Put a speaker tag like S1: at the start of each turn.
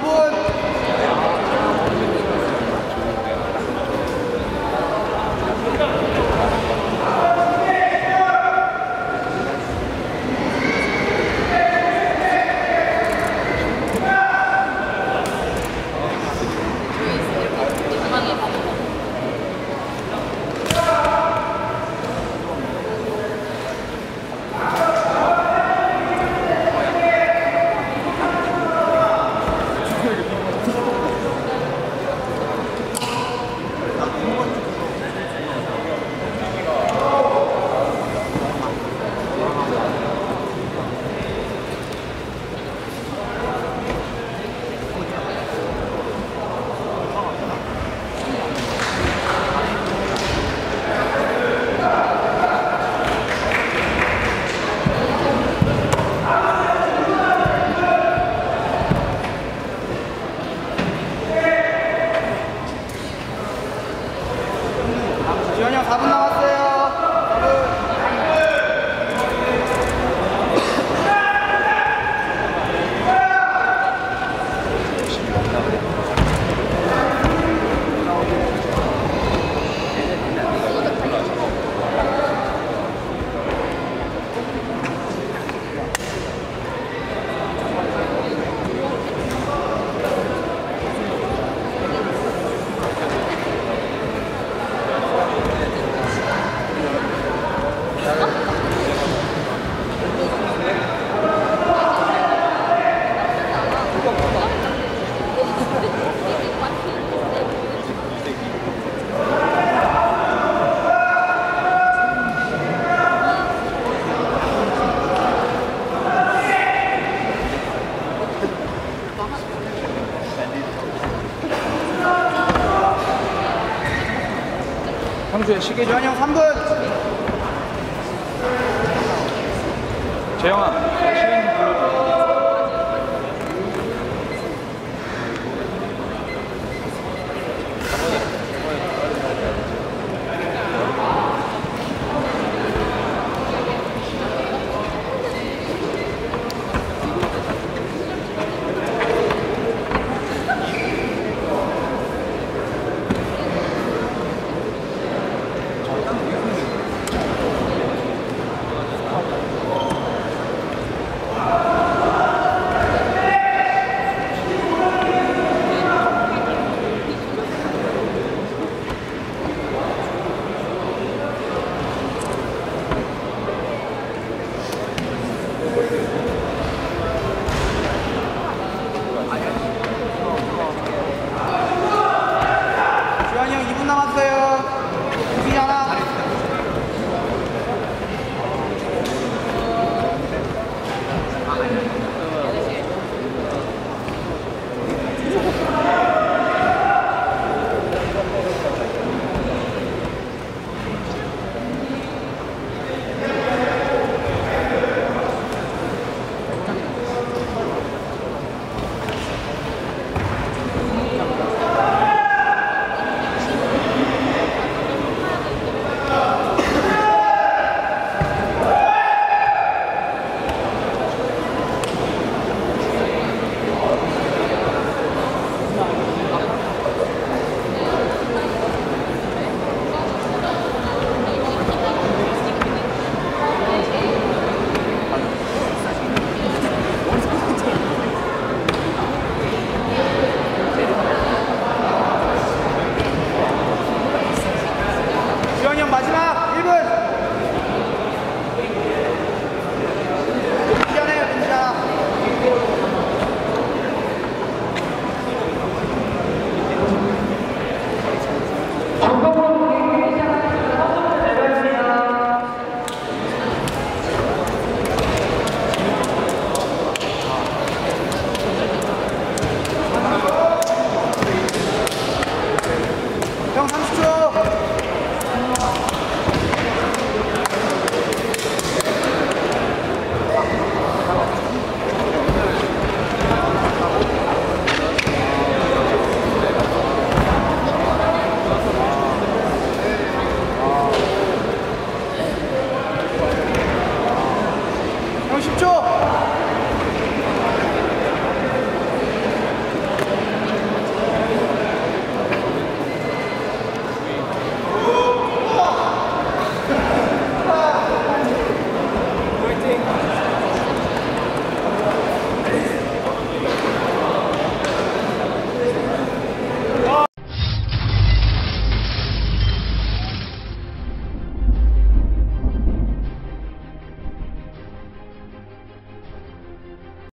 S1: boy. 형주의 시계 좀.
S2: 전형 3분.
S1: 재영아,
S2: 시간